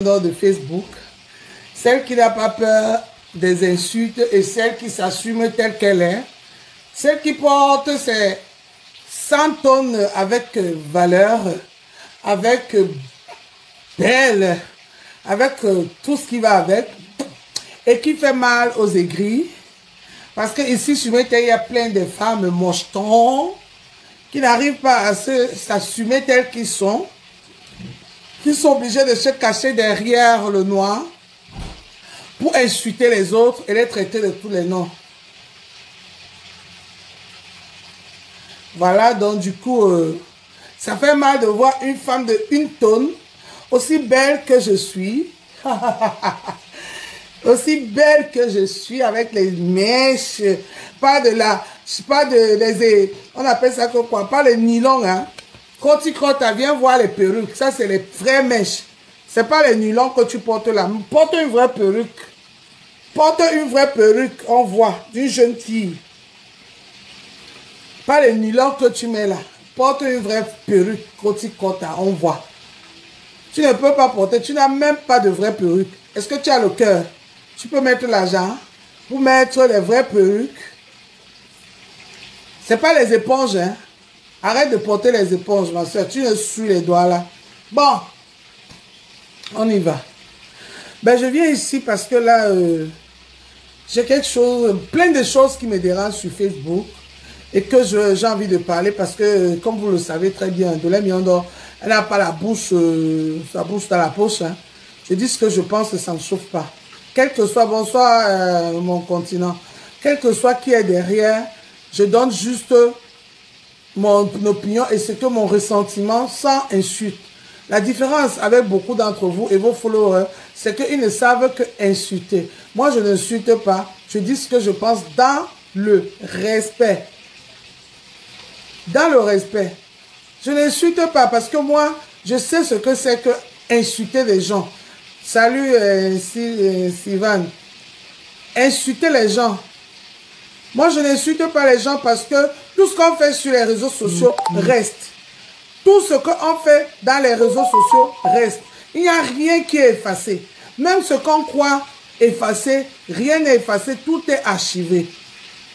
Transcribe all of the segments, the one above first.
de Facebook, celle qui n'a pas peur des insultes et celle qui s'assume telle qu'elle est, celle qui porte ses 100 tonnes avec valeur, avec belle, avec tout ce qui va avec, et qui fait mal aux aigris. Parce que ici, sur il y a plein de femmes mochetons qui n'arrivent pas à s'assumer telles qu'ils sont qui sont obligés de se cacher derrière le noir pour insulter les autres et les traiter de tous les noms. Voilà, donc du coup, euh, ça fait mal de voir une femme de une tonne, aussi belle que je suis, aussi belle que je suis, avec les mèches, pas de la, pas de, les, on appelle ça quoi, pas les nylon, hein, quand tu viens voir les perruques. Ça, c'est les vraies mèches. C'est pas les nylons que tu portes là. Porte une vraie perruque. Porte une vraie perruque, on voit, d'une jeune fille. Pas les nylons que tu mets là. Porte une vraie perruque, tu crottes, on voit. Tu ne peux pas porter, tu n'as même pas de vraie perruque. Est-ce que tu as le cœur? Tu peux mettre l'argent pour mettre les vraies perruques. C'est pas les éponges, hein. Arrête de porter les éponges, ma soeur. Tu ne suis les doigts là. Bon, on y va. Ben, je viens ici parce que là, euh, j'ai quelque chose, plein de choses qui me dérangent sur Facebook et que j'ai envie de parler parce que, comme vous le savez très bien, de la elle n'a pas la bouche, euh, sa bouche dans la poche. Hein. Je dis ce que je pense ça ne chauffe pas. Quel que soit, bonsoir euh, mon continent, quel que soit qui est derrière, je donne juste mon opinion et ce que mon ressentiment sans insulte. La différence avec beaucoup d'entre vous et vos followers, c'est qu'ils ne savent que insulter. Moi, je n'insulte pas. Je dis ce que je pense dans le respect. Dans le respect. Je n'insulte pas parce que moi, je sais ce que c'est que insulter les gens. Salut, euh, euh Sylvain. Insulter les gens. Moi, je n'insulte pas les gens parce que tout ce qu'on fait sur les réseaux sociaux mm. reste. Tout ce qu'on fait dans les réseaux sociaux reste. Il n'y a rien qui est effacé. Même ce qu'on croit effacé, rien n'est effacé, tout est archivé.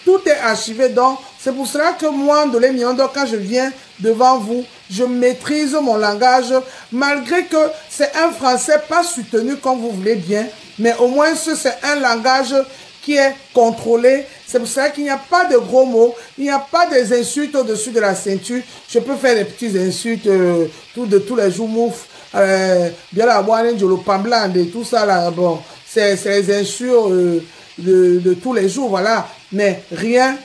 Tout est archivé, donc c'est pour cela que moi, de Miondo, quand je viens devant vous, je maîtrise mon langage, malgré que c'est un français pas soutenu comme vous voulez bien, mais au moins c'est un langage qui est contrôlé. C'est pour ça qu'il n'y a pas de gros mots, il n'y a pas des insultes au-dessus de la ceinture. Je peux faire des petites insultes euh, tout, de tous les jours, mouf, euh, bien la le pambland et tout ça là. Bon, c'est les insultes euh, de, de tous les jours, voilà. Mais rien,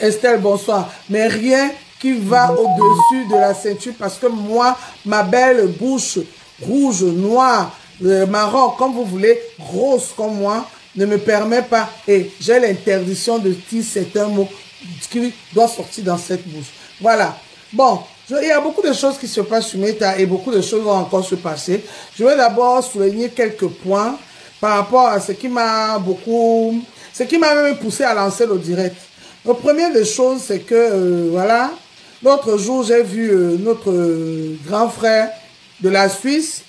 Estelle, bonsoir, mais rien qui va au-dessus de la ceinture parce que moi, ma belle bouche rouge, noire, marron, comme vous voulez, grosse comme moi, ne me permet pas, et j'ai l'interdiction de dire certains mots qui doivent sortir dans cette bouche. Voilà. Bon, il y a beaucoup de choses qui se passent sur Meta et beaucoup de choses vont encore se passer. Je vais d'abord souligner quelques points par rapport à ce qui m'a beaucoup, ce qui m'a même poussé à lancer le direct. Le premier des choses, c'est que, euh, voilà, l'autre jour, j'ai vu euh, notre grand frère de la Suisse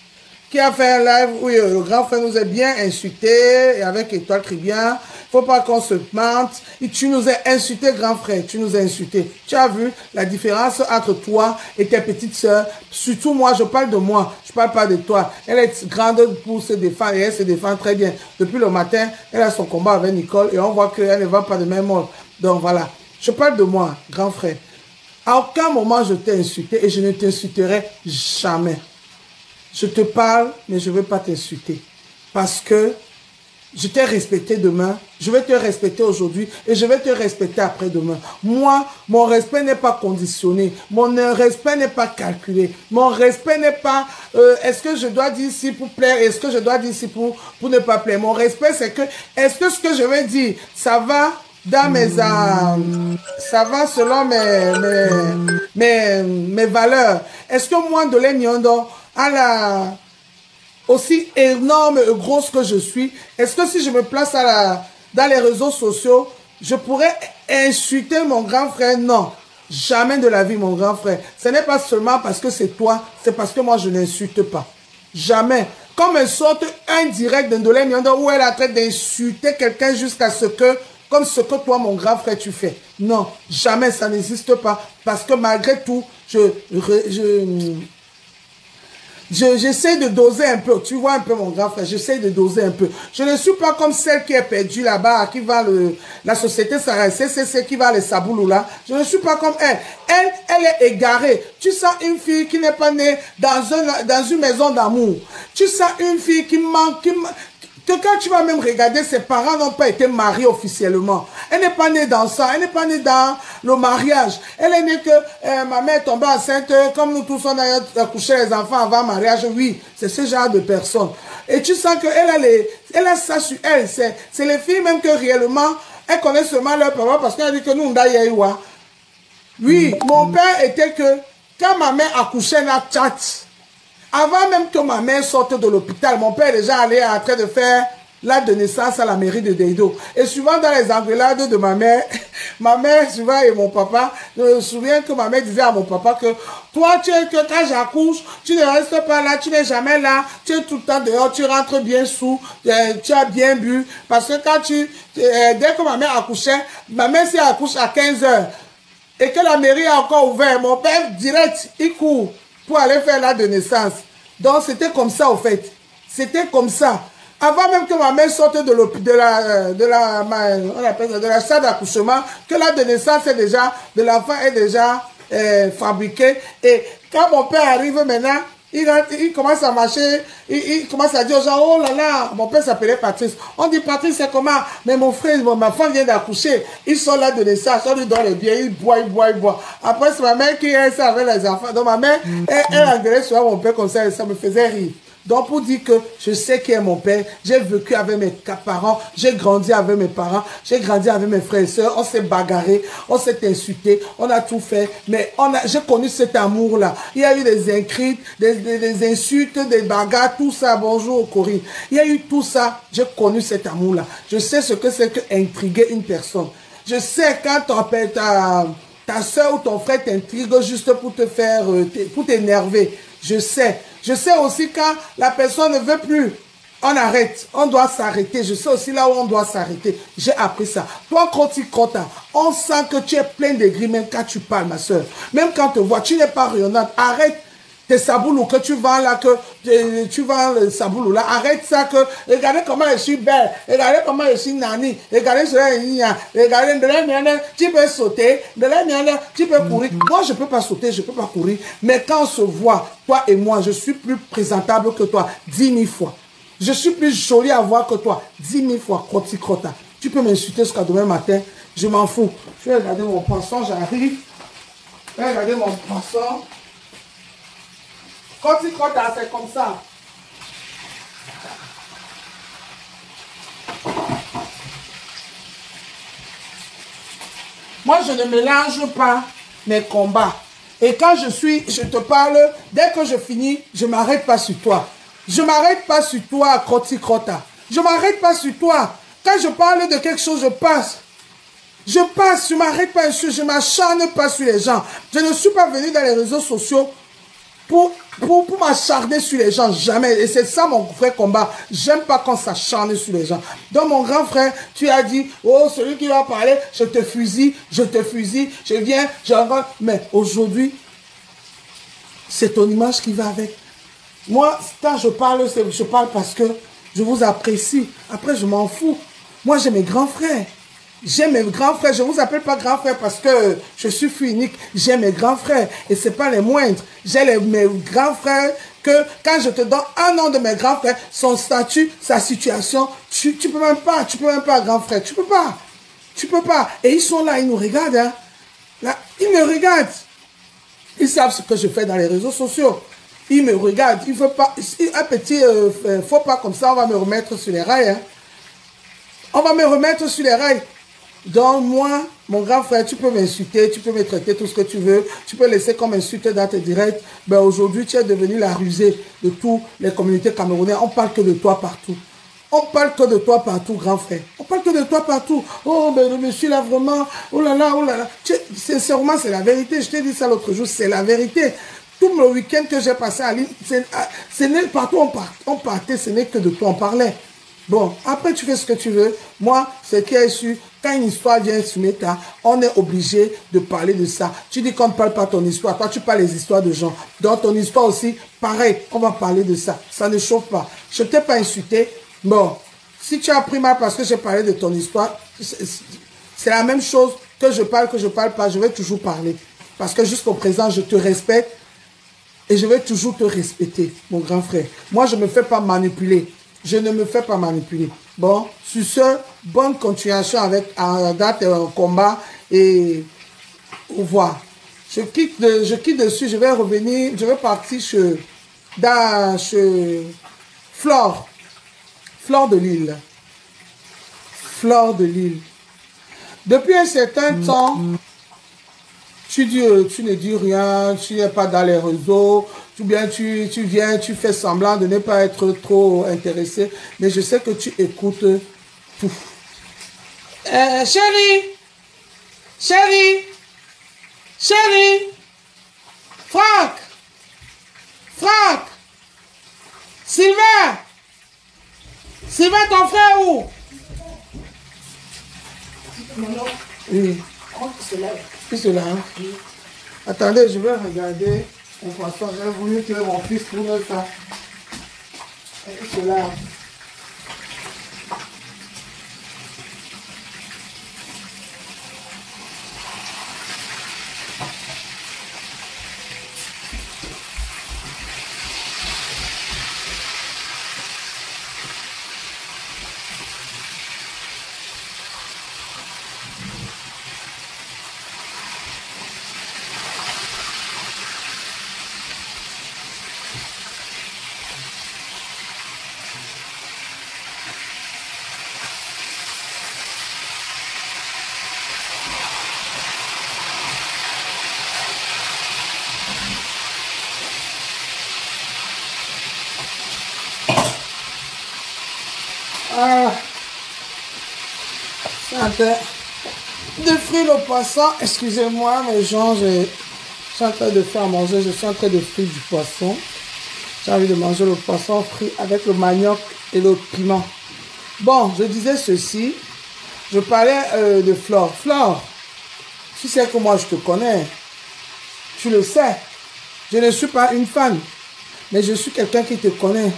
qui a fait un live où le grand frère nous a bien insulté, et avec Étoile Tribien. Faut pas qu'on se mente. Et tu nous as insulté, grand frère. Tu nous as insulté. Tu as vu la différence entre toi et tes petites sœurs? Surtout moi, je parle de moi. Je parle pas de toi. Elle est grande pour se défendre et elle se défend très bien. Depuis le matin, elle a son combat avec Nicole et on voit qu'elle ne va pas de même mode. Donc voilà. Je parle de moi, grand frère. À aucun moment je t'ai insulté et je ne t'insulterai jamais. Je te parle, mais je ne veux pas t'insulter. Parce que je t'ai respecté demain, je vais te respecter aujourd'hui et je vais te respecter après-demain. Moi, mon respect n'est pas conditionné, mon respect n'est pas calculé, mon respect n'est pas euh, est-ce que je dois dire ici pour plaire, est-ce que je dois dire ici pour, pour ne pas plaire. Mon respect, c'est que est-ce que ce que je vais dire, ça va dans mes âmes, ça va selon mes, mes, mes, valeurs. Est-ce que moi, de l'Emiondo, à aussi énorme et grosse que je suis, est-ce que si je me place dans les réseaux sociaux, je pourrais insulter mon grand frère? Non. Jamais de la vie, mon grand frère. Ce n'est pas seulement parce que c'est toi, c'est parce que moi, je n'insulte pas. Jamais. comme une sorte indirect de où elle a train d'insulter quelqu'un jusqu'à ce que, comme ce que toi, mon grand frère, tu fais. Non, jamais ça n'existe pas. Parce que malgré tout, je, J'essaie de doser un peu. Tu vois un peu mon grand frère, j'essaie de doser un peu. Je ne suis pas comme celle qui est perdue là-bas, qui va le, la société c'est celle qui va les saboulou là. Je ne suis pas comme elle. Elle, elle est égarée. Tu sens une fille qui n'est pas née dans, un, dans une maison d'amour. Tu sens une fille qui manque, que quand tu vas même regarder, ses parents n'ont pas été mariés officiellement. Elle n'est pas née dans ça, elle n'est pas née dans le mariage. Elle est née que euh, ma mère est tombée enceinte, comme nous tous on a accouché les enfants avant mariage. Oui, c'est ce genre de personne. Et tu sens qu'elle a, les, elle a ça sur elle. C'est les filles même que réellement, elles connaissent seulement leur papa parce qu'elle dit que nous, on a Oui, mon père était que quand ma mère accouchait, elle a chat. Avant même que ma mère sorte de l'hôpital, mon père est déjà allé en train de faire l'acte de naissance à la mairie de Deido. Et souvent dans les engueulades de ma mère, ma mère souvent et mon papa, je me souviens que ma mère disait à mon papa que toi, tu es que quand j'accouche, tu ne restes pas là, tu n'es jamais là, tu es tout le temps dehors, tu rentres bien sous, euh, tu as bien bu. Parce que quand tu, euh, dès que ma mère accouchait, ma mère s'est accouche à 15 heures et que la mairie a encore ouvert, mon père direct, il court pour aller faire l'acte de naissance. Donc c'était comme ça au fait. C'était comme ça. Avant même que ma mère sorte de, de la, de la, on appelle ça, de la salle d'accouchement, que l'acte de naissance est déjà, de l'enfant est déjà euh, fabriqué. Et quand mon père arrive maintenant, il, il, commence à marcher, il, commence à dire aux gens, oh là là, mon père s'appelait Patrice. On dit, Patrice, c'est comment? Mais mon frère, ma femme vient d'accoucher. Ils sont là de naissance, on lui donne les biens, il boit, il boit, il boit. Après, c'est ma mère qui est ça avec les enfants. Donc ma mère, elle, elle engueulait sur mon père comme ça, et ça me faisait rire. Donc pour dire que je sais qui est mon père, j'ai vécu avec mes parents, j'ai grandi avec mes parents, j'ai grandi avec mes frères et sœurs, on s'est bagarré, on s'est insulté, on a tout fait, mais j'ai connu cet amour-là. Il y a eu des incrites, des, des, insultes, des bagarres, tout ça, bonjour Corinne. Il y a eu tout ça, j'ai connu cet amour-là. Je sais ce que c'est que intriguer une personne. Je sais quand ton père, ta, ta soeur ou ton frère t'intrigue juste pour te faire, euh, pour t'énerver. Je sais. Je sais aussi quand la personne ne veut plus, on arrête, on doit s'arrêter. Je sais aussi là où on doit s'arrêter. J'ai appris ça. Toi, Kroti Krota, on sent que tu es plein de gris même quand tu parles, ma soeur. Même quand tu vois, tu n'es pas rayonnante. Arrête tes saboulous que tu vends là, que tu vends le saboulou là, arrête ça que, regardez comment je suis belle, regardez comment je suis nani, regardez cela, regardez, de la tu peux sauter, de la tu peux courir. Moi, je peux pas sauter, je peux pas courir, mais quand on se voit, toi et moi, je suis plus présentable que toi, dix mille fois. Je suis plus jolie à voir que toi, dix mille fois, croti crota. Tu peux m'insulter jusqu'à demain matin, je m'en fous. Je vais regarder mon poisson, j'arrive. Je vais regarder mon poisson. Quand tu crois c'est comme ça. Moi, je ne mélange pas mes combats. Et quand je suis, je te parle, dès que je finis, je ne m'arrête pas sur toi. Je ne m'arrête pas sur toi, Croti Crota. Je ne m'arrête pas sur toi. Quand je parle de quelque chose, je passe. Je passe, je ne m'arrête pas sur, je ne m'acharne pas sur les gens. Je ne suis pas venu dans les réseaux sociaux pour, pour, m'acharner sur les gens, jamais. Et c'est ça mon frère combat. J'aime pas qu'on s'acharne sur les gens. Donc mon grand frère, tu as dit, oh, celui qui va parler, je te fusille, je te fusille, je viens, je Mais aujourd'hui, c'est ton image qui va avec. Moi, quand je parle, je parle parce que je vous apprécie. Après, je m'en fous. Moi, j'ai mes grands frères. J'ai mes grands frères, je ne vous appelle pas grand frère parce que je suis unique. J'ai mes grands frères et ce pas les moindres. J'ai mes grands frères que quand je te donne un nom de mes grands frères, son statut, sa situation, tu ne peux même pas, tu peux même pas, grand frère, tu peux pas. Tu peux pas. Et ils sont là, ils nous regardent. Hein. Là, ils me regardent. Ils savent ce que je fais dans les réseaux sociaux. Ils me regardent. Il faut pas, un petit euh, faux pas comme ça, on va me remettre sur les rails. Hein. On va me remettre sur les rails. Donc moi, mon grand frère, tu peux m'insulter, tu peux me traiter tout ce que tu veux, tu peux laisser comme insulte dans tes directs. Ben aujourd'hui, tu es devenu la rusée de toutes les communautés camerounaises. On parle que de toi partout. On parle que de toi partout, grand frère. On parle que de toi partout. Oh, ben le monsieur là, vraiment, oh là là, oh là là. Sincèrement, c'est la vérité. Je t'ai dit ça l'autre jour, c'est la vérité. Tout le week-end que j'ai passé à Lille, c'est n'est partout on, part, on partait, ce n'est que de toi on parlait. Bon, après tu fais ce que tu veux. Moi, c'est qui est su, quand une histoire vient sur on est obligé de parler de ça. Tu dis qu'on ne parle pas ton histoire. Toi, tu parles les histoires de gens. Dans ton histoire aussi, pareil, on va parler de ça. Ça ne chauffe pas. Je ne t'ai pas insulté. Bon, si tu as pris mal parce que j'ai parlé de ton histoire, c'est la même chose que je parle, que je parle pas. Je vais toujours parler. Parce que jusqu'au présent, je te respecte et je vais toujours te respecter, mon grand frère. Moi, je ne me fais pas manipuler. Je ne me fais pas manipuler. Bon, sur ce, bonne continuation avec un date un combat et au revoir. Je quitte, de, je quitte dessus, je vais revenir, je vais partir chez, dans, chez Flore, Flore de Lille. Flore de Lille. Depuis un certain mm. temps, tu, dis, tu ne dis rien, tu n'es pas dans les réseaux, ou bien tu, tu viens, tu fais semblant de ne pas être trop intéressé, mais je sais que tu écoutes tout. Euh, chérie, chérie, chérie, Franck, Franck, Sylvain, Sylvain, ton frère où? Oui. Il se lave. Attendez, je vais regarder. De toute façon, j'ai voulu que mon fils tourne ça. Et cela. De fruits le poisson. Excusez-moi, mais gens, je suis en train de faire manger. Je suis en train de frire du poisson. J'ai envie de manger le poisson frit avec le manioc et le piment. Bon, je disais ceci. Je parlais euh, de Flore. Flore, tu sais que moi je te connais. Tu le sais. Je ne suis pas une fan. Mais je suis quelqu'un qui te connaît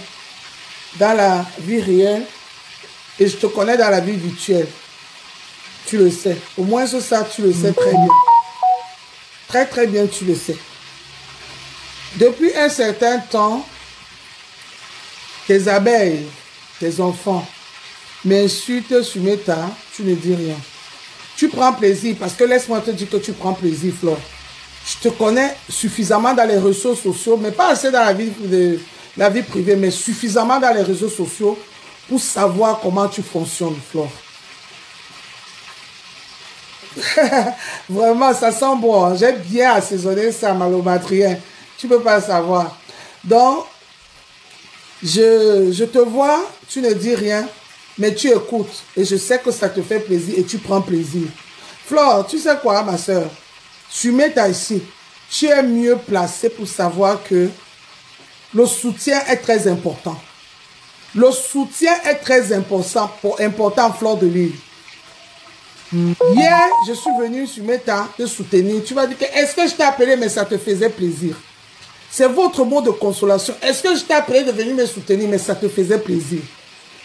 dans la vie réelle et je te connais dans la vie virtuelle. Tu le sais. Au moins ça, tu le sais très bien. Très très bien, tu le sais. Depuis un certain temps, tes abeilles, tes enfants m'insultent sur mes tas, tu ne dis rien. Tu prends plaisir, parce que laisse-moi te dire que tu prends plaisir, Flore. Je te connais suffisamment dans les réseaux sociaux, mais pas assez dans la vie, de, la vie privée, mais suffisamment dans les réseaux sociaux pour savoir comment tu fonctionnes, Flore. Vraiment, ça sent bon. Hein. J'ai bien assaisonné ça, malomatrien. Tu peux pas savoir. Donc, je, te vois, tu ne dis rien, mais tu écoutes. Et je sais que ça te fait plaisir et tu prends plaisir. Flore, tu sais quoi, ma soeur? Tu mets ici. Tu es mieux placé pour savoir que le soutien est très important. Le soutien est très important pour important Flore de l'île. Hier, je suis venu sur Meta te soutenir. Tu vas dire que est-ce que je t'ai appelé mais ça te faisait plaisir? C'est votre mot de consolation. Est-ce que je t'ai appelé de venir me soutenir mais ça te faisait plaisir?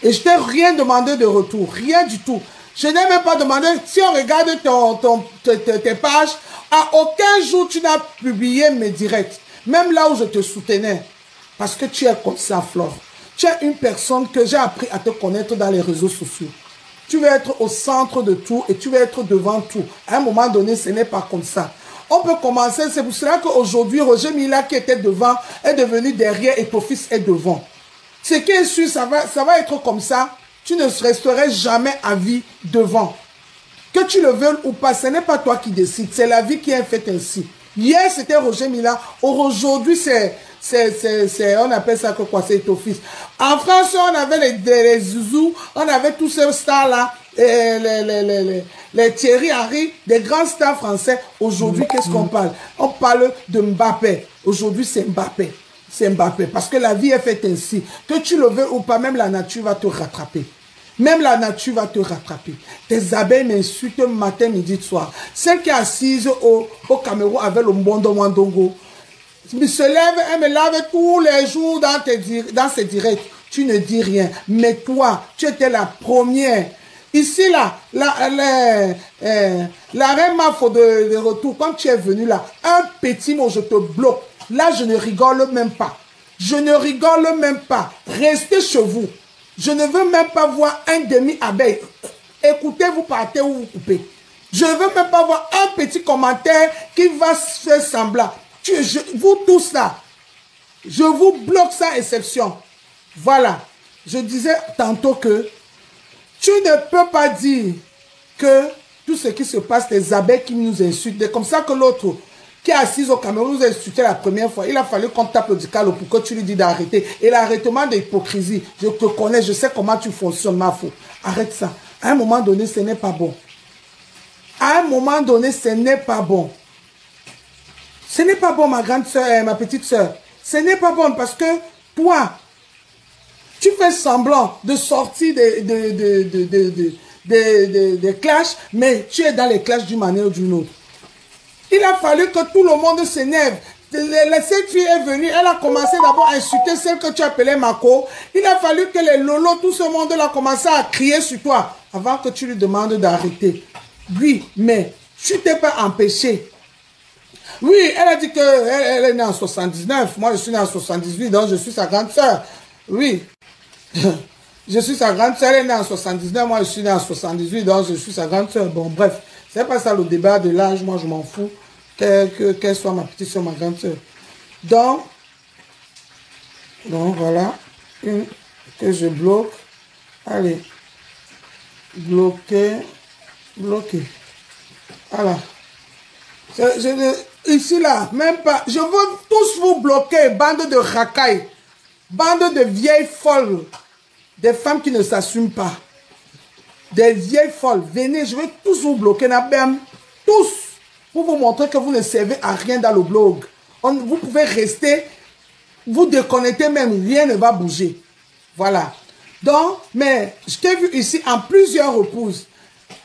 Et je t'ai rien demandé de retour. Rien du tout. Je n'ai même pas demandé, si on regarde ton, tes, pages, à aucun jour tu n'as publié mes directs. Même là où je te soutenais. Parce que tu es comme ça, Flore. Tu es une personne que j'ai appris à te connaître dans les réseaux sociaux. Tu veux être au centre de tout et tu veux être devant tout. À un moment donné, ce n'est pas comme ça. On peut commencer, c'est pour cela qu'aujourd'hui, Roger Mila qui était devant est devenu derrière et ton fils est devant. Ce qui est sûr, ça va, ça va être comme ça. Tu ne resterais jamais à vie devant. Que tu le veuilles ou pas, ce n'est pas toi qui décides. C'est la vie qui est faite ainsi. Hier, c'était Roger Mila. Aujourd'hui, c'est c'est, on appelle ça quoi, c'est office. En France, on avait les, les zouzous, on avait tous ces stars-là. les, les, les, Thierry Henry, des grands stars français. Aujourd'hui, qu'est-ce qu'on parle? On parle de Mbappé. Aujourd'hui, c'est Mbappé. C'est Mbappé. Parce que la vie est faite ainsi. Que tu le veux ou pas, même la nature va te rattraper. Même la nature va te rattraper. Tes abeilles m'insultent matin, midi, soir. Celle qui est assise au, au Cameroun avec le Mbondo Wandongo, il se lève, elle me lave tous les jours dans, tes, dans ses directs. Tu ne dis rien. Mais toi, tu étais la première. Ici, là, la, la, euh, reine Mafo de, de retour, quand tu es venu là, un petit mot, je te bloque. Là, je ne rigole même pas. Je ne rigole même pas. Restez chez vous. Je ne veux même pas voir un demi-abeille. Écoutez, vous partez ou vous coupez. Je ne veux même pas voir un petit commentaire qui va se faire semblant. Vous tous là, je vous bloque sans exception. Voilà. Je disais tantôt que tu ne peux pas dire que tout ce qui se passe, les abeilles qui nous insultent, c'est comme ça que l'autre qui assise au Cameroun nous a la première fois. Il a fallu qu'on tape le dicalo pour que tu lui dises d'arrêter. Et l'arrêtement de l'hypocrisie, je te connais, je sais comment tu fonctionnes, ma fou. Arrête ça. À un moment donné, ce n'est pas bon. À un moment donné, ce n'est pas bon. Ce n'est pas bon, ma grande soeur, ma petite soeur. Ce n'est pas bon parce que toi, tu fais semblant de sortir des de, de, de, de, de, de- de- de clashs, mais tu es dans les clashs d'une manière ou d'une autre. Il a fallu que tout le monde s'énerve. Cette fille est venue, elle a commencé d'abord à insulter celle que tu appelais Mako. Il a fallu que les lolos, tout ce monde-là commencé à crier sur toi avant que tu lui demandes d'arrêter. Oui, mais tu t'es pas empêché. Oui, elle a dit qu'elle elle est née en 79. Moi, je suis né en 78, donc je suis sa grande sœur. Oui. je suis sa grande sœur. Elle est née en 79. Moi, je suis né en 78, donc je suis sa grande sœur. Bon, bref. C'est pas ça le débat de l'âge. Moi, je m'en fous. Qu'elle que, soit ma petite sœur, ma grande sœur. Donc, voilà. Que je bloque. Allez. Bloquer. Bloquer. Voilà. Ici là, même pas. Je veux tous vous bloquer, bande de racailles, bande de vieilles folles, des femmes qui ne s'assument pas, des vieilles folles. Venez, je vais tous vous bloquer, Nabem, tous, pour vous montrer que vous ne servez à rien dans le blog. On- vous pouvez rester, vous déconnecter même, rien ne va bouger. Voilà. Donc, mais je t'ai vu ici en plusieurs reprises.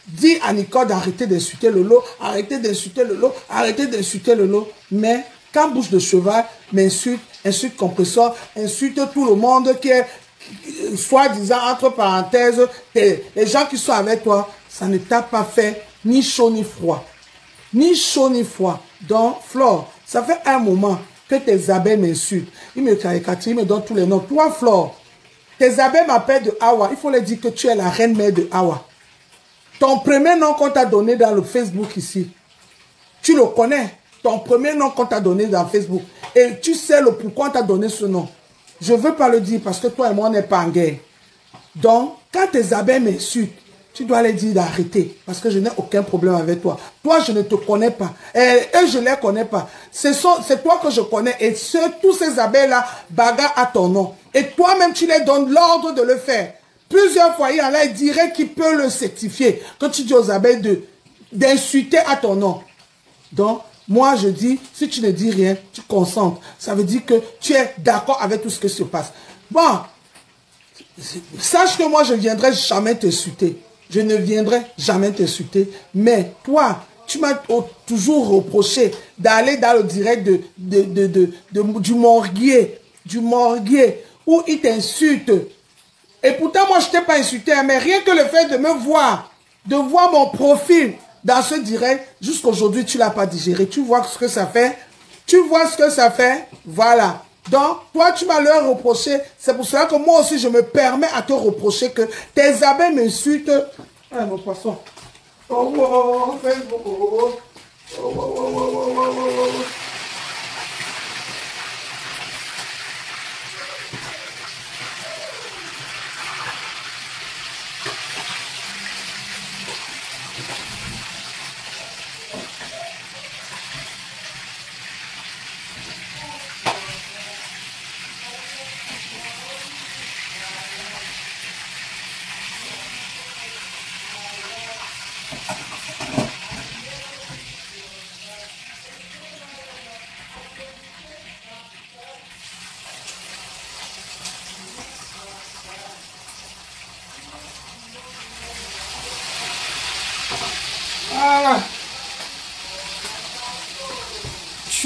Dis à Nicole d'arrêter d'insulter le lot, arrêter d'insulter le lot, arrêter d'insulter le lot. Mais quand bouche de cheval m'insulte, insulte compresseur, insulte tout le monde qui est, soi-disant, entre parenthèses, les gens qui sont avec toi, ça ne t'a pas fait ni chaud ni froid. Ni chaud ni froid. Donc, Flore, ça fait un moment que tes abeilles m'insultent. Ils me caricaturent, ils me donnent tous les noms. Toi, Flore, tes abeilles m'appellent de Hawa. Il faut leur dire que tu es la reine mère de Hawa. Ton premier nom qu'on t'a donné dans le Facebook ici, tu le connais. Ton premier nom qu'on t'a donné dans Facebook. Et tu sais le pourquoi on t'a donné ce nom. Je ne veux pas le dire parce que toi et moi, on n'est pas en guerre. Donc, quand tes abeilles m'insultent, tu dois les dire d'arrêter parce que je n'ai aucun problème avec toi. Toi, je ne te connais pas. Et eux, je ne les connais pas. C'est toi que je connais. Et tous ces abeilles-là bagarrent à ton nom. Et toi-même, tu les donnes l'ordre de le faire. Plusieurs fois, il y en a, dirait qu'il peut le certifier. Quand tu dis aux abeilles d'insulter à ton nom. Donc, moi, je dis, si tu ne dis rien, tu concentres. Ça veut dire que tu es d'accord avec tout ce qui se passe. Bon, sache que moi, je ne viendrai jamais t'insulter. Je ne viendrai jamais t'insulter. Mais toi, tu m'as toujours reproché d'aller dans le direct de- du morguier, du morguier, où il t'insulte. Et pourtant, moi, je ne t'ai pas insulté, hein, mais rien que le fait de me voir, de voir mon profil dans ce direct, jusqu'aujourd'hui, tu ne l'as pas digéré. Tu vois ce que ça fait? Tu vois ce que ça fait? Voilà. Donc, toi, tu m'as leur reproché. C'est pour cela que moi aussi, je me permets à te reprocher que tes abeilles m'insultent. Ah, mon poisson. Oh, oh, oh, Facebook, oh, oh, oh. Oh, oh, oh, oh, oh, oh, oh, oh. suis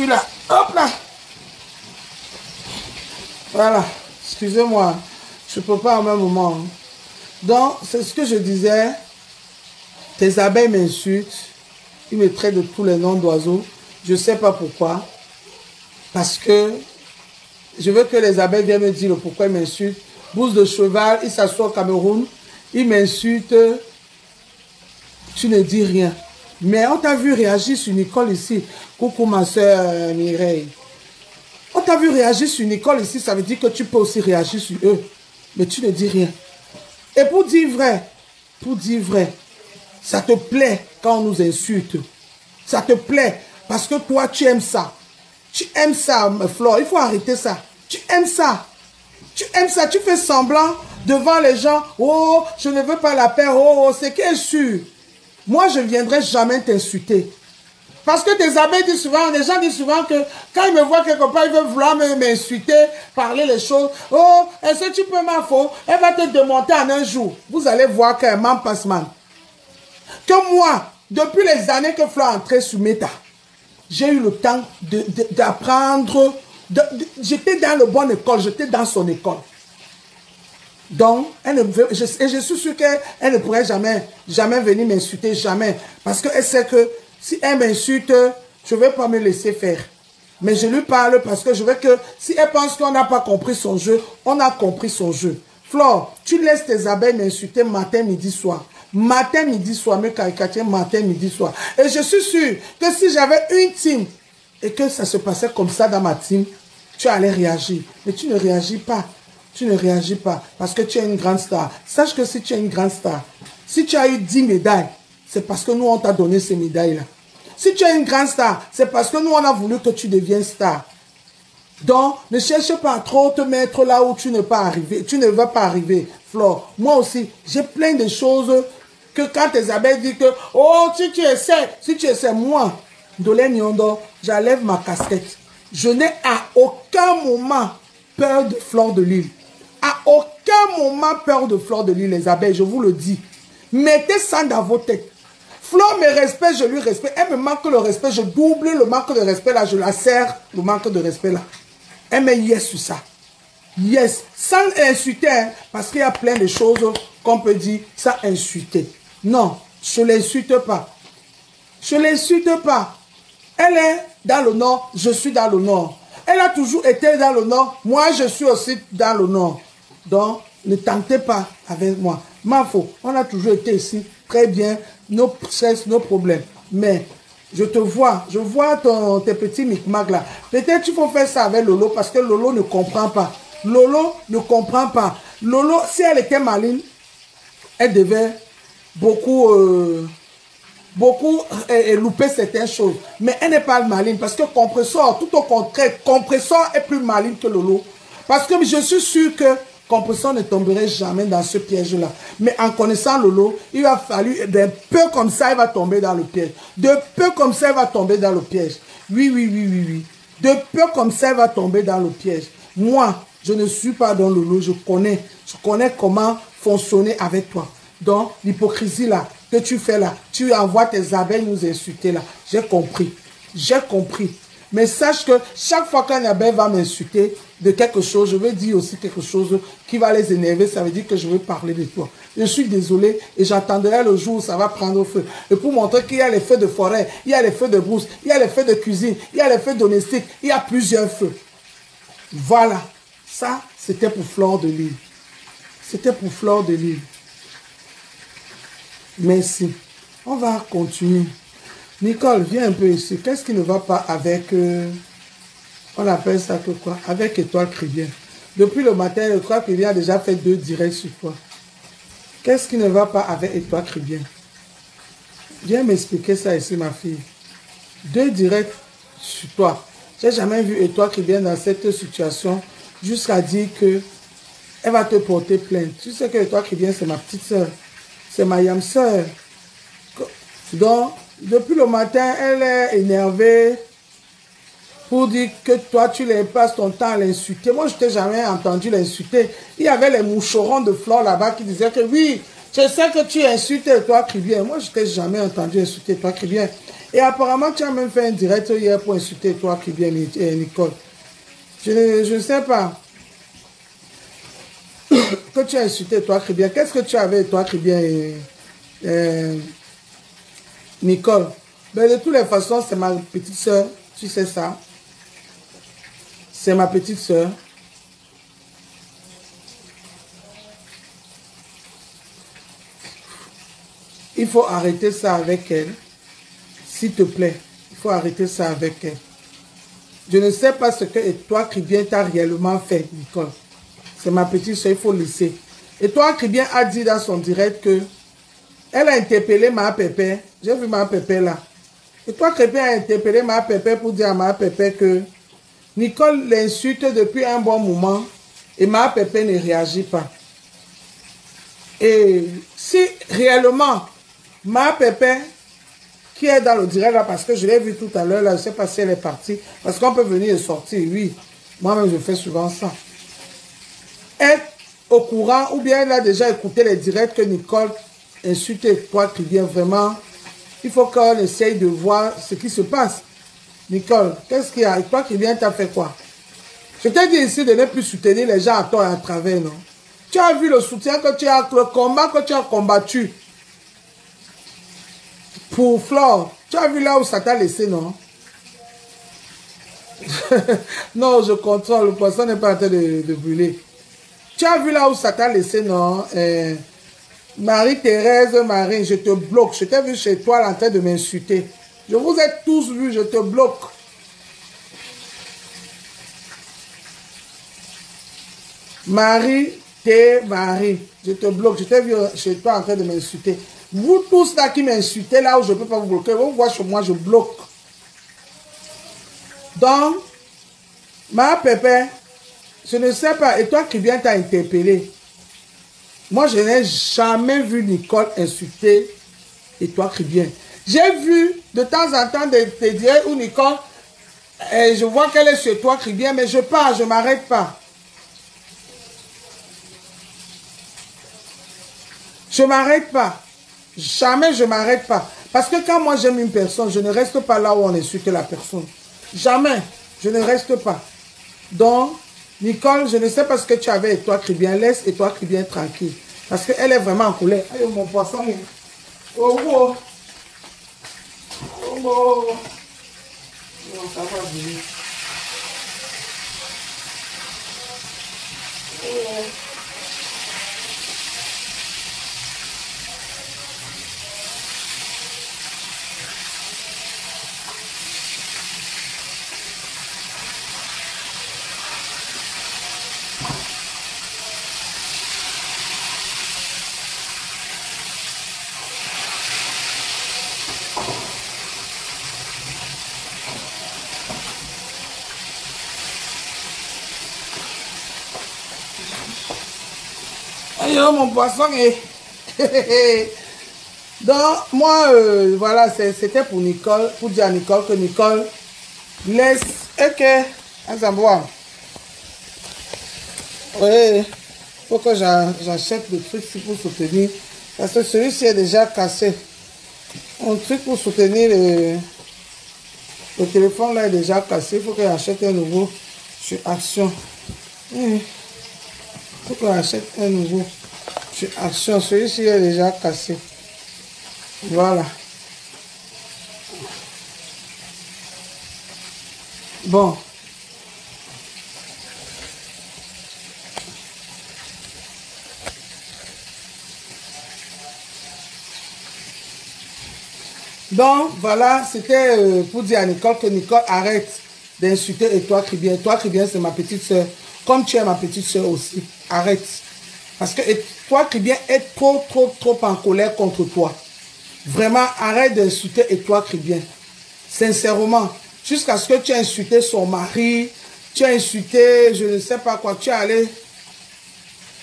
là. Hop là. Voilà. Excusez-moi. Je peux pas en même moment. Donc, c'est ce que je disais. Tes abeilles m'insultent. Ils me traitent de tous les noms d'oiseaux. Je sais pas pourquoi. Parce que je veux que les abeilles viennent me dire pourquoi ils m'insultent. Bouse de cheval, il s'assoit au Cameroun. Il m'insulte. Tu ne dis rien. Mais on t'a vu réagir sur Nicole ici. Coucou ma soeur euh, Mireille. On t'a vu réagir sur Nicole ici, ça veut dire que tu peux aussi réagir sur eux. Mais tu ne dis rien. Et pour dire vrai, pour dire vrai, ça te plaît quand on nous insulte. Ça te plaît parce que toi, tu aimes ça. Tu aimes ça, Flore. Il faut arrêter ça. Tu aimes ça. Tu aimes ça. Tu fais semblant devant les gens. Oh, je ne veux pas la paix. Oh, oh c'est qu'est sûr. Moi, je ne viendrai jamais t'insulter. Parce que tes abeilles disent souvent, les gens disent souvent que quand ils me voient quelque part, ils veulent vouloir m'insulter, parler les choses. Oh, est-ce que tu peux m'info Elle va te démonter en un jour. Vous allez voir qu'un man passe man. Que moi, depuis les années que Flo est entré sur Meta, j'ai eu le temps d'apprendre. j'étais dans la bonne école, j'étais dans son école. Donc, elle ne je, je suis sûr qu'elle ne pourrait jamais, jamais venir m'insulter, jamais. Parce qu'elle sait que si elle m'insulte, je ne vais pas me laisser faire. Mais je lui parle parce que je veux que si elle pense qu'on n'a pas compris son jeu, on a compris son jeu. Flore, tu laisses tes abeilles m'insulter matin, midi, soir. Matin, midi, soir, me caricature matin, midi, soir. Et je suis sûr que si j'avais une team et que ça se passait comme ça dans ma team, tu allais réagir. Mais tu ne réagis pas. Tu ne réagis pas parce que tu es une grande star. Sache que si tu es une grande star, si tu as eu 10 médailles, c'est parce que nous, on t'a donné ces médailles-là. Si tu es une grande star, c'est parce que nous, on a voulu que tu deviennes star. Donc, ne cherche pas trop te mettre là où tu ne pas arriver. Tu ne vas pas arriver, Flore. Moi aussi, j'ai plein de choses que quand tes abeilles disent que, oh, si tu essaies, si tu essaies, moi, Dolé Nyondo, j'enlève ma casquette. Je n'ai à aucun moment peur de Flore de l'île. Aucun moment peur de Flore de l'île, les abeilles, je vous le dis. Mettez ça dans vos têtes. Flore me respecte, je lui respecte. Elle me manque le respect, je double le manque de respect là, je la serre, le manque de respect là. Elle met yes sur ça. Yes, sans insulter, hein, parce qu'il y a plein de choses qu'on peut dire sans insulter. Non, je ne l'insulte pas. Je ne l'insulte pas. Elle est dans le nord, je suis dans le nord. Elle a toujours été dans le nord, moi je suis aussi dans le nord. Donc, ne tentez pas avec moi. Ma on a toujours été ici, très bien, nos stress, nos problèmes. Mais je te vois, je vois ton, tes petits micmacs là. Peut-être tu faut faire ça avec Lolo parce que Lolo ne comprend pas. Lolo ne comprend pas. Lolo, si elle était maligne, elle devait beaucoup, euh, beaucoup euh, louper certaines choses. Mais elle n'est pas maligne parce que Compressor, tout au contraire, Compressor est plus maligne que Lolo. Parce que je suis sûr que Compressor ne tomberait jamais dans ce piège-là. Mais en connaissant Lolo, il va fallu, d'un peu comme ça, il va tomber dans le piège. De peu comme ça, il va tomber dans le piège. Oui, oui, oui, oui, oui. De peu comme ça, il va tomber dans le piège. Moi, je ne suis pas dans Lolo, je connais. Je connais comment fonctionner avec toi. Donc, l'hypocrisie là, que tu fais là, tu envoies tes abeilles nous insulter là. J'ai compris. J'ai compris. Mais sache que chaque fois qu'un abeille va m'insulter, de quelque chose, je vais dire aussi quelque chose qui va les énerver, ça veut dire que je vais parler de toi. Je suis désolé et j'attendrai le jour où ça va prendre feu. Et pour montrer qu'il y a les feux de forêt, il y a les feux de brousse, il y a les feux de cuisine, il y a les feux domestiques, il y a plusieurs feux. Voilà. Ça, c'était pour Flore de Lille. C'était pour Flore de Lille. Merci. On va continuer. Nicole, viens un peu ici. Qu'est-ce qui ne va pas avec... Euh, on appelle ça que quoi? Avec Étoile Cribien. Depuis le matin, Étoile Cribien a déjà fait deux directs sur toi. Qu'est-ce qui ne va pas avec Étoile Cribien Viens m'expliquer ça ici, ma fille. Deux directs sur toi. J'ai jamais vu Étoile Cribien dans cette situation jusqu'à dire que elle va te porter plainte. Tu sais que Étoile Cribien, c'est ma petite soeur. C'est ma yam soeur. Donc, depuis le matin, elle est énervée pour dire que toi, tu les passes ton temps à l'insulter. Moi, je t'ai jamais entendu l'insulter. Il y avait les moucherons de fleurs là-bas qui disaient que oui, Je sais que tu insultes toi qui bien. Moi, je t'ai jamais entendu insulter toi qui bien. Et apparemment, tu as même fait un direct hier pour insulter toi qui bien, Nicole. Je ne sais pas. que tu as insulté toi qui bien. Qu'est-ce que tu avais toi qui bien, Nicole? Mais ben, de toutes les façons, c'est ma petite soeur. Tu sais ça. C'est ma petite soeur. Il faut arrêter ça avec elle. S'il te plaît, il faut arrêter ça avec elle. Je ne sais pas ce que toi qui viens t'as réellement fait, Nicole. C'est ma petite soeur, il faut laisser. Et toi qui viens a dit dans son direct que elle a interpellé ma pépé. J'ai vu ma pépé là. Et toi qui viens a interpellé ma pépé pour dire à ma pépé que Nicole l'insulte depuis un bon moment et ma pépé ne réagit pas. Et si réellement Ma Pépé, qui est dans le direct là, parce que je l'ai vu tout à l'heure, là, je ne sais pas si elle est partie, parce qu'on peut venir et sortir, oui. Moi-même, je fais souvent ça. Est au courant, ou bien elle a déjà écouté les directs que Nicole insulte toi qui vient vraiment. Il faut qu'on essaye de voir ce qui se passe. Nicole, qu'est-ce qu'il y a? Toi qui viens, t'as fait quoi? Je t'ai dit ici de ne plus soutenir les gens à toi et à travers, non? Tu as vu le soutien que tu as, le combat que tu as combattu pour Flore, tu as vu là où ça t'a laissé, non? Non, je contrôle, le poisson n'est pas en train de, brûler. Tu as vu là où ça t'a laissé, non? Eh, Marie-Thérèse, Marie, je te bloque. Je t'ai vu chez toi en train de m'insulter. Je vous ai tous vus, je te bloque. Marie, t'es Marie, je te bloque. Je t'ai vu chez toi en train de m'insulter. Vous tous là qui m'insultez, là où je ne peux pas vous bloquer, vous voyez chez moi, je bloque. Donc, ma pépé, je ne sais pas, et toi qui viens t'a interpellé, moi je n'ai jamais vu Nicole insulter et toi qui viens. J'ai vu de temps en temps des, te dire où Nicole, je vois qu'elle est chez toi qui vient, mais je pars, je ne m'arrête pas. Je ne m'arrête pas. Jamais je ne m'arrête pas. Parce que quand moi j'aime une personne, je ne reste pas là où on insulte la personne. Jamais. Je ne reste pas. Donc, Nicole, je ne sais pas ce que tu avais et toi bien laisse et toi bien tranquille. Parce qu'elle est vraiment en colère. Aïe, mon poisson. Oh, oh. Oh, oh. Non, ça va venir. Mon poisson est... Donc, moi, euh, voilà, c'était pour Nicole, pour dire à Nicole que Nicole laisse... Ok, à boire. Oui, faut que j'achète le truc pour soutenir. Parce que celui-ci est déjà cassé. Un truc pour soutenir le, le téléphone là est déjà cassé. Faut que j'achète un nouveau sur Action. Il faut que j'achète un nouveau. Action, celui-ci est déjà cassé. Voilà. Bon. Donc, voilà, c'était euh, pour dire à Nicole que Nicole arrête d'insulter et toi qui viens. Toi qui c'est ma petite soeur. Comme tu es ma petite soeur aussi. Arrête. Parce que toi viens être trop, trop, trop en colère contre toi. Vraiment, arrête d'insulter et toi qui viens. Sincèrement, jusqu'à ce que tu aies insulté son mari, tu as insulté, je ne sais pas quoi, tu es allé,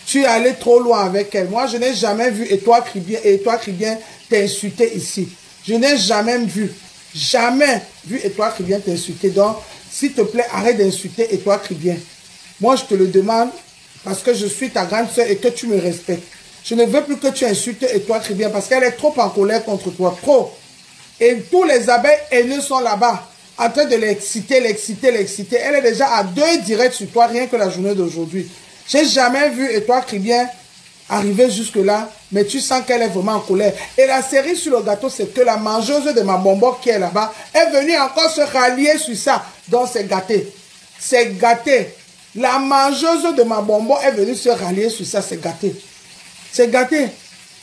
tu es allé trop loin avec elle. Moi, je n'ai jamais vu et toi qui viens, et toi qui viens t'insulter ici. Je n'ai jamais vu, jamais vu et toi qui viens t'insulter. Donc, s'il te plaît, arrête d'insulter et toi qui viens. Moi, je te le demande parce que je suis ta grande soeur et que tu me respectes. Je ne veux plus que tu insultes et toi, parce qu'elle est trop en colère contre toi. Trop. Et tous les abeilles haineux sont là-bas, en train de l'exciter, l'exciter, l'exciter. Elle est déjà à deux directs sur toi, rien que la journée d'aujourd'hui. J'ai jamais vu et toi, arriver jusque-là, mais tu sens qu'elle est vraiment en colère. Et la série sur le gâteau, c'est que la mangeuse de ma bonbon qui est là-bas est venue encore se rallier sur ça. Donc c'est gâté. C'est gâté. La mangeuse de ma bonbon est venue se rallier sur ça, c'est gâté. C'est gâté.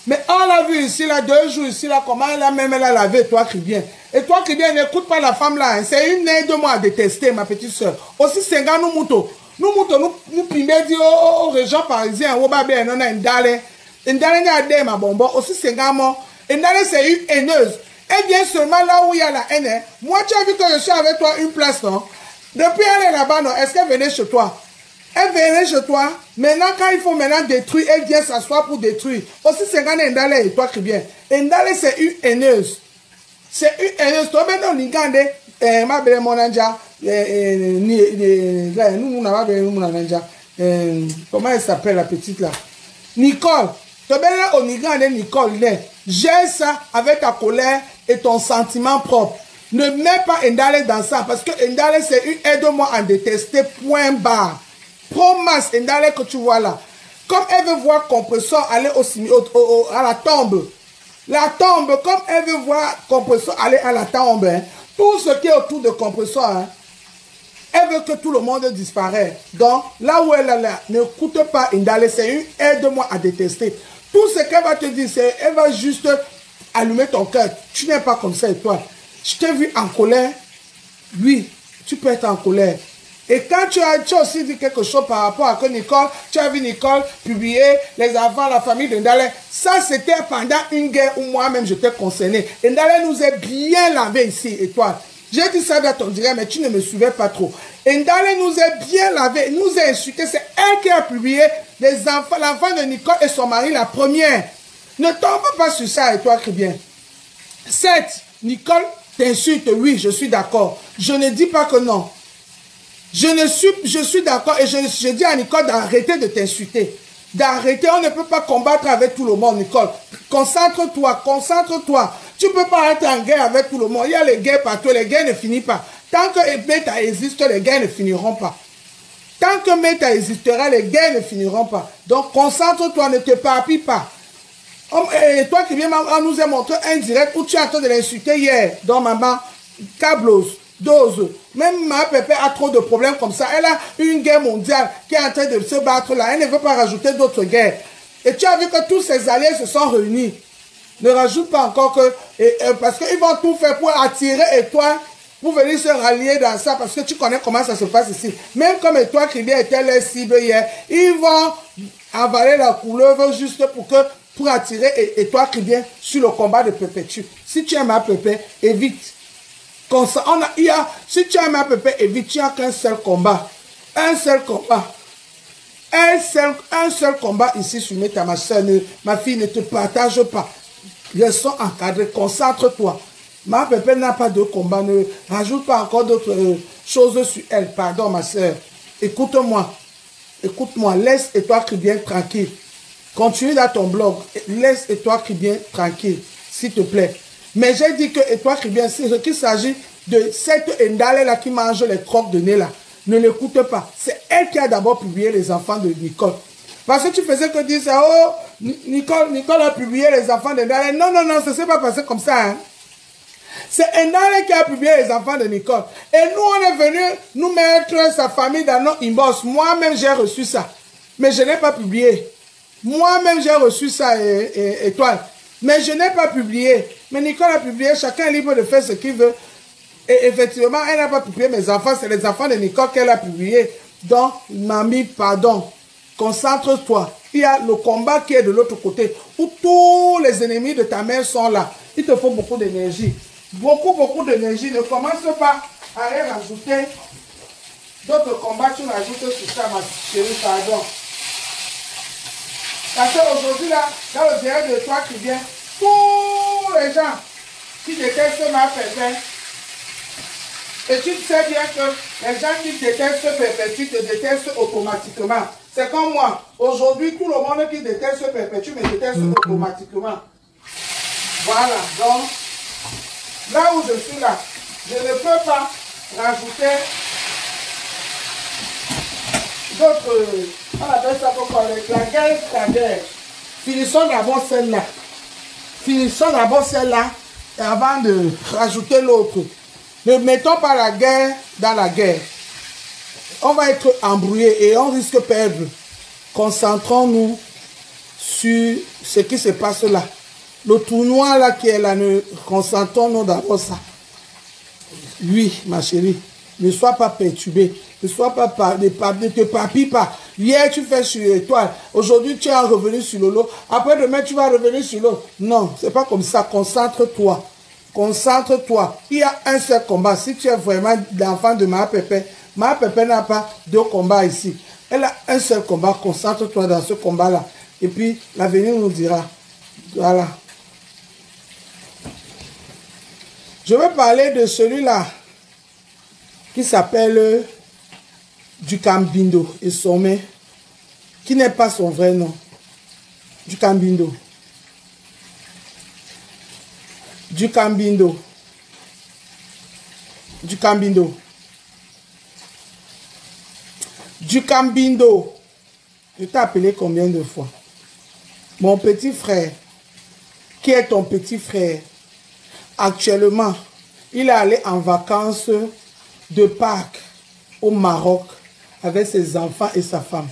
Mais on l'a vu ici, là, deux jours ici, là, comment elle a même elle a lavé, toi qui viens. Et toi qui viens, n'écoute pas la femme là. Hein. C'est une aide de moi à détester, ma petite soeur. Aussi, c'est un nous moutons. Nous moutons, nous, nous pimons, dit aux régions parisiens, au babé, non, un dale. Une dale n'a pas ma bonbon. Aussi, c'est un gars, moi. Une dale, c'est une haineuse. Elle vient seulement là où il y a la haine. Hein. Moi, tu as vu que je suis avec toi une place, non? Depuis elle est là-bas, non? Est-ce qu'elle venait chez toi? Elle venait chez toi. Maintenant, quand il faut maintenant détruire, elle vient s'asseoir pour détruire. Aussi, c'est quand Ndale et toi qui viens. Ndale, c'est une haineuse. C'est une haineuse. Toi, maintenant, eh, ma belle comment elle s'appelle, la petite là? Nicole. Toi, maintenant, au Nigande, Nicole, gère ça avec ta colère et ton sentiment propre. Ne mets pas Ndale dans ça parce que Ndale, c'est une aide-moi à détester, point barre. Promasse et d'aller que tu vois là. Comme elle veut voir compresseur aller au, au, à la tombe. La tombe, comme elle veut voir compresseur aller à la tombe, hein, tout ce qui est autour de compresseur, hein, elle veut que tout le monde disparaisse. Donc, là où elle est là, n'écoute pas Indale, c'est une aide-moi à détester. Tout ce qu'elle va te dire, c'est elle va juste allumer ton cœur. Tu n'es pas comme ça, toi. Je t'ai vu en colère. Oui, tu peux être en colère. Et quand tu as, tu as, aussi dit quelque chose par rapport à que Nicole, tu as vu Nicole publier les enfants, la famille de Ndale, ça c'était pendant une guerre où moi-même j'étais concerné. Et Ndale nous est bien lavé ici, étoile. J'ai dit ça dans ton direct, mais tu ne me suivais pas trop. Et Ndale nous est bien lavé, nous a insulté. C'est elle qui a publié les enfants, l'enfant de Nicole et son mari, la première. Ne tombe pas sur ça, qui bien. Certes, Nicole t'insulte, oui, je suis d'accord. Je ne dis pas que non. Je, ne suis, je suis d'accord et je, dis à Nicole d'arrêter de t'insulter. D'arrêter, on ne peut pas combattre avec tout le monde, Nicole. Concentre-toi, concentre-toi. Tu ne peux pas être en guerre avec tout le monde. Il y a les guerres partout, les guerres ne finissent pas. Tant que Meta existe, les guerres ne finiront pas. Tant que Meta existera, les guerres ne finiront pas. Donc concentre-toi, ne te papille pas. Et toi qui viens, nous a montré un direct où tu as en train de l'insulter hier, dans maman, Cablos dose. Même ma pépé a trop de problèmes comme ça. Elle a une guerre mondiale qui est en train de se battre là. Elle ne veut pas rajouter d'autres guerres. Et tu as vu que tous ses alliés se sont réunis. Ne rajoute pas encore que... Et, parce qu'ils vont tout faire pour attirer et toi pour venir se rallier dans ça, parce que tu connais comment ça se passe ici. Même comme toi qui était les cible hier, ils vont avaler la couleuvre juste pour que pour attirer et, toi qui viens sur le combat de Pépé. Si tu aimes à Pépé, évite. Il y a, si tu as un peu évite, tu n'as qu'un seul combat. Un seul combat. Un seul, un seul combat ici sur ta ma soeur, ma fille, ne te partage pas. Sont encadrés, concentre-toi. Ma pépé n'a pas de combat, ne rajoute pas encore d'autres euh, choses sur elle. Pardon, ma soeur. Écoute-moi. Écoute-moi. Laisse et toi qui viens tranquille. Continue dans ton blog. Laisse qui viens tranquille. S'il te plaît. Mais j'ai dit que, qui viens, c'est qu'il s'agit de cette Ndale-là qui mange les croques de nez là. Ne l'écoute pas. C'est elle qui a d'abord publié les enfants de Nicole. Parce que tu faisais que dire ça, oh, Nicole, Nicole a publié les enfants de Ndale. Non, non, non, ça ne s'est pas passé comme ça. Hein. C'est Ndale qui a publié les enfants de Nicole. Et nous, on est venu nous mettre sa famille dans nos inbox. Moi-même, j'ai reçu ça. Mais je n'ai pas publié. Moi-même, j'ai reçu ça, étoile. Mais je n'ai pas publié. Mais Nicole a publié, chacun est libre de faire ce qu'il veut. Et effectivement, elle n'a pas publié mes enfants, c'est les enfants de Nicole qu'elle a publié. Donc, mamie, pardon, concentre-toi. Il y a le combat qui est de l'autre côté, où tous les ennemis de ta mère sont là. Il te faut beaucoup d'énergie. Beaucoup, beaucoup d'énergie. Ne commence pas à aller rajouter d'autres combats, tu rajoutes sur ça, ma chérie, pardon. Parce qu'aujourd'hui, là, dans le direct de toi qui vient, tous les gens qui détestent ma pépin, et tu sais bien que les gens qui détestent tu te détestent automatiquement. C'est comme moi. Aujourd'hui, tout le monde qui déteste perpétue, mais déteste automatiquement. Voilà. Donc, là où je suis là, je ne peux pas rajouter d'autres. Ça pourquoi La guerre, la guerre. Finissons d'abord celle-là. Finissons d'abord celle-là avant de rajouter l'autre. Ne mettons pas la guerre dans la guerre. On va être embrouillé et on risque de perdre. Concentrons-nous sur ce qui se passe là. Le tournoi là qui est là, concentrons-nous d'abord ça. Oui, ma chérie, ne sois pas perturbé. Ne sois pas, ne, te papille pas. Hier, tu fais sur l'étoile. Aujourd'hui, tu es revenu sur le lot. Après demain, tu vas revenir sur l'autre. Non, c'est pas comme ça. Concentre-toi. Concentre-toi. Il y a un seul combat. Si tu es vraiment l'enfant de ma Pépé, ma Pépé n'a pas deux combats ici. Elle a un seul combat. Concentre-toi dans ce combat-là. Et puis, l'avenir nous dira. Voilà. Je vais parler de celui-là qui s'appelle du Cambindo et Sommet, qui n'est pas son vrai nom. Du Cambindo. Du Cambindo. Du Cambindo. Du Cambindo. Je t'ai appelé combien de fois? Mon petit frère. Qui est ton petit frère? Actuellement, il est allé en vacances de Pâques au Maroc avec ses enfants et sa femme.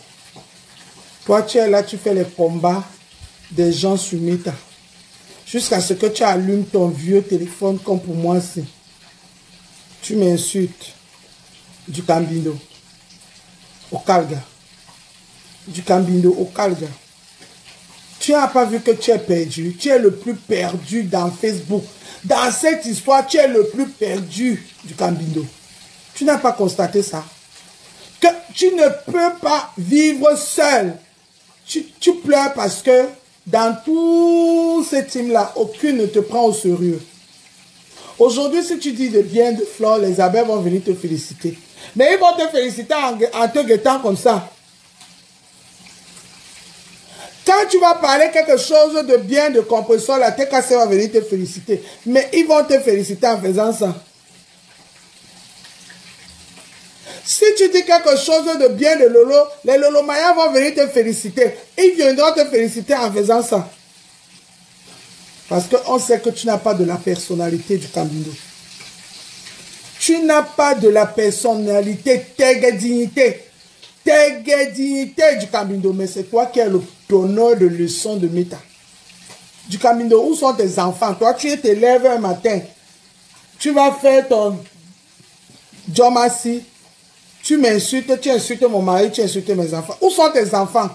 Toi, tu es là, tu fais les combats des gens sur. Jusqu'à ce que tu allumes ton vieux téléphone comme pour moi c'est. Tu m'insultes du Cambindo au Calga. Du Cambindo au Calga. Tu n'as pas vu que tu es perdu. Tu es le plus perdu dans Facebook. Dans cette histoire, tu es le plus perdu du Cambindo. Tu n'as pas constaté ça que tu ne peux pas vivre seul. Tu, pleures parce que dans tout ce team-là, aucune ne te prend au sérieux. Aujourd'hui, si tu dis de bien de Flore, les abeilles vont venir te féliciter. Mais ils vont te féliciter en, te guettant comme ça. Quand tu vas parler quelque chose de bien de compresseur, la TKC va venir te féliciter. Mais ils vont te féliciter en faisant ça. Si tu dis quelque chose de bien de Lolo, les Lolo Maya vont venir te féliciter. Ils viendront te féliciter en faisant ça. Parce qu'on sait que tu n'as pas de la personnalité du Cambindo. Tu n'as pas de la personnalité, tes dignité. Tes dignité du Cambindo. Mais c'est toi qui es le donneur de leçons de Mita. Du Cambindo, où sont tes enfants? Toi, tu te lèves un matin. Tu vas faire ton Jomassi tu m'insultes, tu insultes mon mari, tu insultes mes enfants. Où sont tes enfants?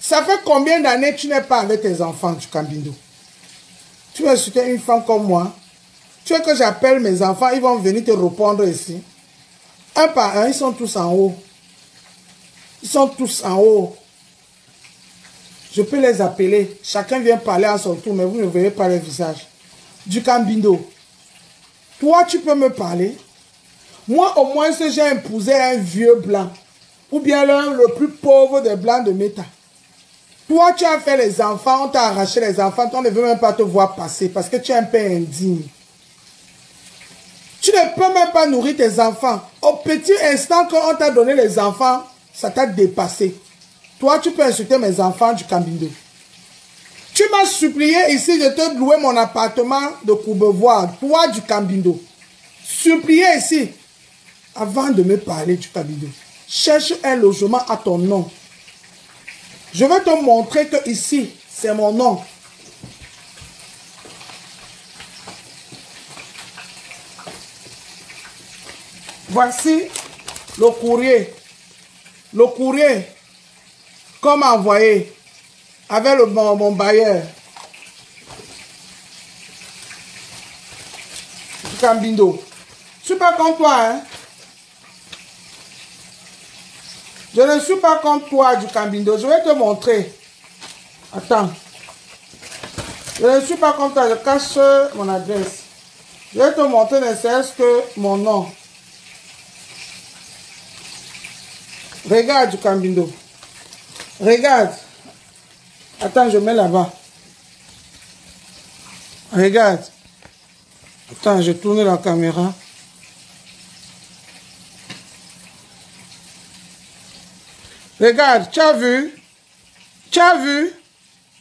Ça fait combien d'années tu n'es pas avec tes enfants du Cambindo Tu veux insulter une femme comme moi? Tu veux que j'appelle mes enfants, ils vont venir te répondre ici. Un par un, ils sont tous en haut. Ils sont tous en haut. Je peux les appeler. Chacun vient parler à son tour, mais vous ne verrez pas le visage. Du Cambindo. Toi, tu peux me parler. Moi, au moins, j'ai épousé un vieux blanc, ou bien l'un le plus pauvre des blancs de Méta. Toi, tu as fait les enfants, on t'a arraché les enfants, on ne veut même pas te voir passer parce que tu es un peu indigne. Tu ne peux même pas nourrir tes enfants. Au petit instant qu'on t'a donné les enfants, ça t'a dépassé. Toi, tu peux insulter mes enfants du Cambindo. Tu m'as supplié ici de te louer mon appartement de Courbevoie, toi du Cambindo. Supplié ici avant de me parler du cabinet, cherche un logement à ton nom. Je vais te montrer que ici, c'est mon nom. Voici le courrier. Le courrier, comme envoyé, avec le, mon, mon bailleur. Cambindo. Pas comme toi, hein? Je ne suis pas comme toi du Cambindo. Je vais te montrer. Attends. Je ne suis pas comme toi. Je cache mon adresse. Je vais te montrer ne serait-ce que mon nom. Regarde du Cambindo. Regarde. Attends, je mets là-bas. Regarde. Attends, je tourne la caméra. Regarde, tu as vu? Tu as vu?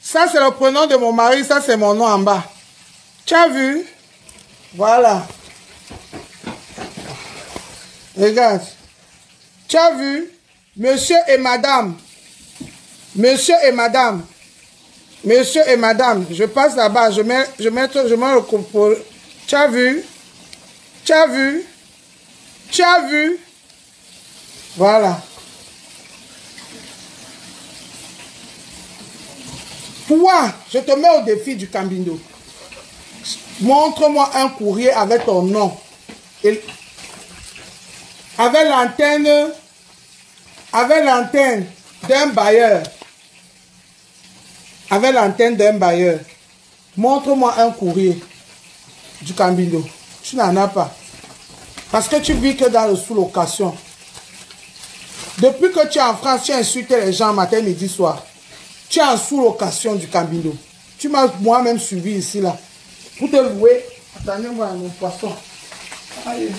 Ça, c'est le prénom de mon mari, ça, c'est mon nom en bas. Tu as vu? Voilà. Regarde. Tu as vu? Monsieur et madame. Monsieur et madame. Monsieur et madame. Je passe là-bas. Je mets, je mets, le pour. Tu as vu? Tu as vu? Tu as vu? Voilà. Toi, je te mets au défi du Cambindo. Montre-moi un courrier avec ton nom. Avec l'antenne, avec l'antenne d'un bailleur. Avec l'antenne d'un bailleur. Montre-moi un courrier du Cambindo. Tu n'en as pas. Parce que tu vis que dans le sous-location. Depuis que tu es en France, tu insultes les gens matin, midi, soir. Tu es en sous-location du Cambindo. Tu m'as moi-même suivi ici, là. Pour te louer. Attendez-moi mon poisson. Allez.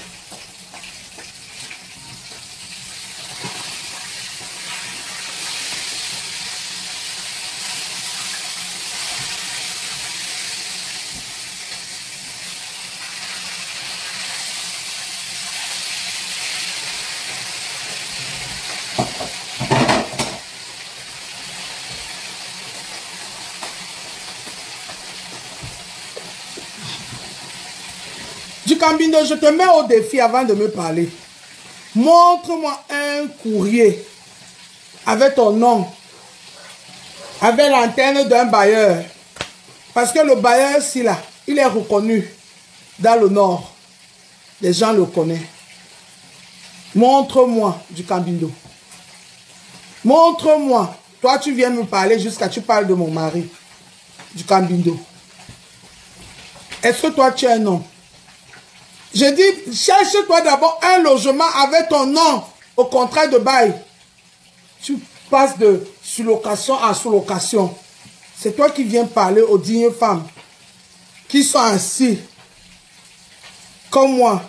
Je te mets au défi avant de me parler. Montre-moi un courrier avec ton nom, avec l'antenne d'un bailleur. Parce que le bailleur, si là, il est reconnu dans le nord. Les gens le connaissent. Montre-moi du Cambindo. Montre-moi. Toi, tu viens me parler jusqu'à tu parles de mon mari, du Cambindo. Est-ce que toi, tu es un homme? Je dis, cherche-toi d'abord un logement avec ton nom au contrat de bail. Tu passes de sous-location à sous-location. C'est toi qui viens parler aux dignes femmes qui sont ainsi, comme moi.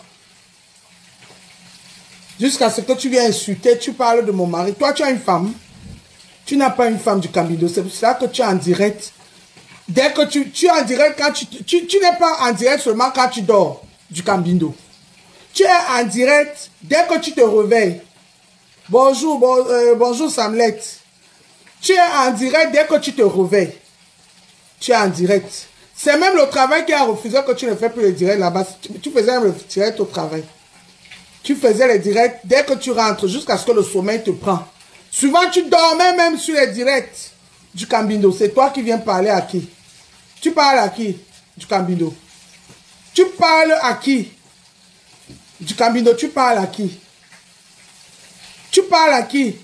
Jusqu'à ce que tu viennes insulter, tu parles de mon mari. Toi, tu as une femme. Tu n'as pas une femme du Camino. C'est pour ça que tu es en direct. Dès que tu, es en direct, quand tu n'es pas en direct seulement quand tu dors du Cambindo. Tu es en direct dès que tu te réveilles. Bonjour, euh, bonjour Samlet. Tu es en direct dès que tu te réveilles. Tu es en direct. C'est même le travail qui a refusé que tu ne fais plus le direct là-bas. Tu, faisais le direct au travail. Tu faisais le direct dès que tu rentres jusqu'à ce que le sommeil te prend. Souvent, tu dormais même sur les directs du Cambindo. C'est toi qui viens parler à qui? Tu parles à qui du Cambindo? Tu parles à qui? Du Camino, tu parles à qui? Tu parles à qui?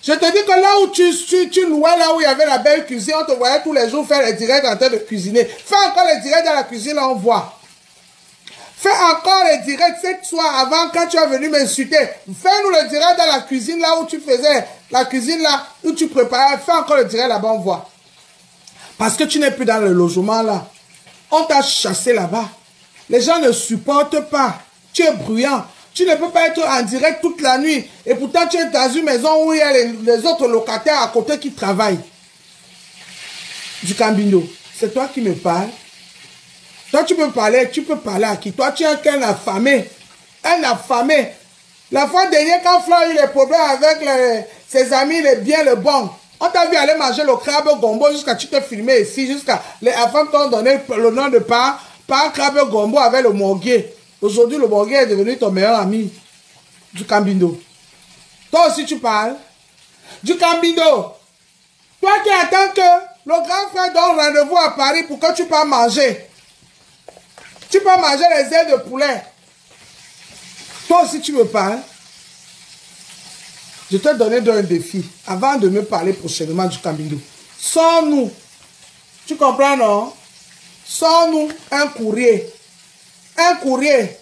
Je te dis que là où tu, tu, tu louais, là où il y avait la belle cuisine, on te voyait tous les jours faire les directs en train de cuisiner. Fais encore les directs dans la cuisine, là on voit. Fais encore les directs cette soir avant quand tu es venu m'insulter. Fais-nous le direct dans la cuisine là où tu faisais la cuisine là où tu préparais. Fais encore le direct là-bas, on voit. Parce que tu n'es plus dans le logement là. On t'a chassé là-bas. Les gens ne supportent pas. Tu es bruyant. Tu ne peux pas être en direct toute la nuit. Et pourtant, tu es dans une maison où il y a les, autres locataires à côté qui travaillent. Du Cambino. C'est toi qui me parles. Toi, tu peux parler. Tu peux parler à qui? Toi, tu es qu'un affamé. Un affamé. La fois dernière, quand Fleur a eu les problèmes avec ses amis, les biens, le bon, on t'a vu aller manger le crabe gombo jusqu'à tu te filmer ici, jusqu'à les enfants t'ont donné le nom de part pas Crabe Gombo avec le Morguet. Aujourd'hui, le Morguet est devenu ton meilleur ami du Cambindo. Toi aussi, tu parles du Cambindo. Toi qui attends que le grand frère donne rendez-vous à Paris pour que tu puisses manger. Tu peux manger les ailes de poulet. Toi aussi, tu me parles. Je te donné un défi avant de me parler prochainement du Cambindo. Sans nous. Tu comprends, non? Sors-nous un courrier. Un courrier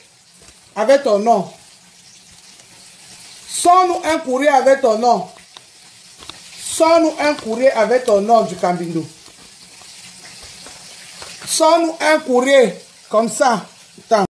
avec ton nom. Sors-nous un courrier avec ton nom. Sors-nous un courrier avec ton nom du Cambindo. Sors-nous un courrier comme ça.